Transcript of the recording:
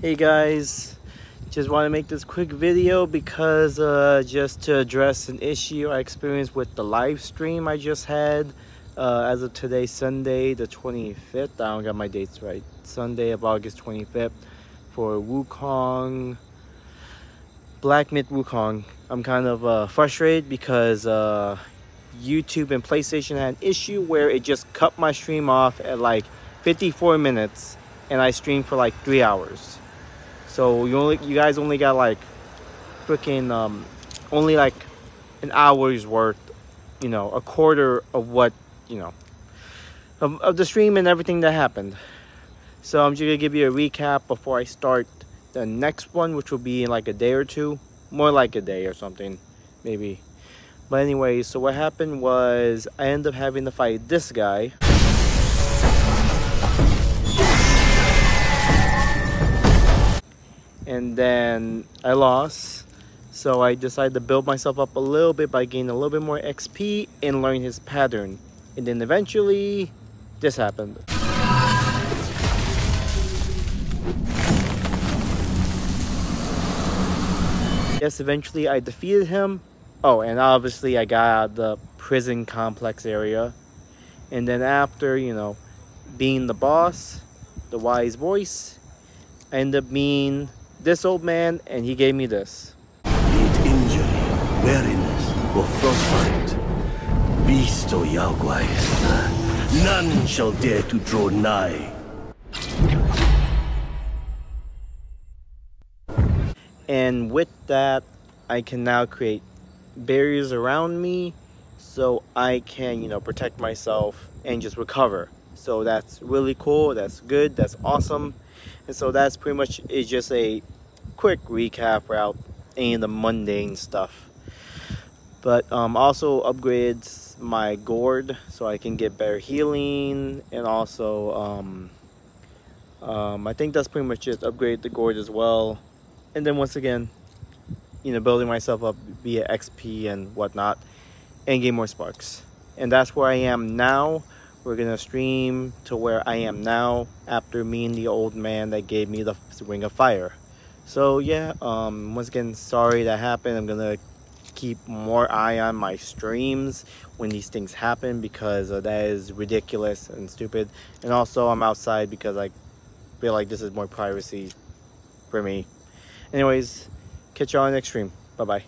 Hey guys, just want to make this quick video because uh, just to address an issue I experienced with the live stream I just had uh, as of today, Sunday the 25th. I don't got my dates right. Sunday of August 25th for Wukong, Black Myth Wukong. I'm kind of uh, frustrated because uh, YouTube and PlayStation had an issue where it just cut my stream off at like 54 minutes and I streamed for like three hours. So you only you guys only got like freaking um only like an hour's worth, you know, a quarter of what, you know, of, of the stream and everything that happened. So I'm just gonna give you a recap before I start the next one, which will be in like a day or two. More like a day or something, maybe. But anyway, so what happened was I ended up having to fight this guy. And then I lost. So I decided to build myself up a little bit by gaining a little bit more XP and learning his pattern. And then eventually, this happened. Yes, eventually I defeated him. Oh, and obviously I got out the prison complex area. And then after, you know, being the boss, the wise voice, I ended up being this old man and he gave me this. Be it injury, weariness, or frostbite, beast or Yaoguai, none shall dare to draw nigh. And with that, I can now create barriers around me so I can, you know, protect myself and just recover. So that's really cool, that's good, that's awesome. And so that's pretty much is just a quick recap route and the mundane stuff. But um, also upgrades my gourd so I can get better healing and also um, um, I think that's pretty much it. Upgrade the gourd as well. And then once again, you know, building myself up via XP and whatnot and gain more sparks. And that's where I am now. We're gonna stream to where I am now after me and the old man that gave me the ring of fire. So yeah, um, once again, sorry that happened. I'm gonna keep more eye on my streams when these things happen because uh, that is ridiculous and stupid. And also I'm outside because I feel like this is more privacy for me. Anyways, catch y'all next stream. Bye-bye.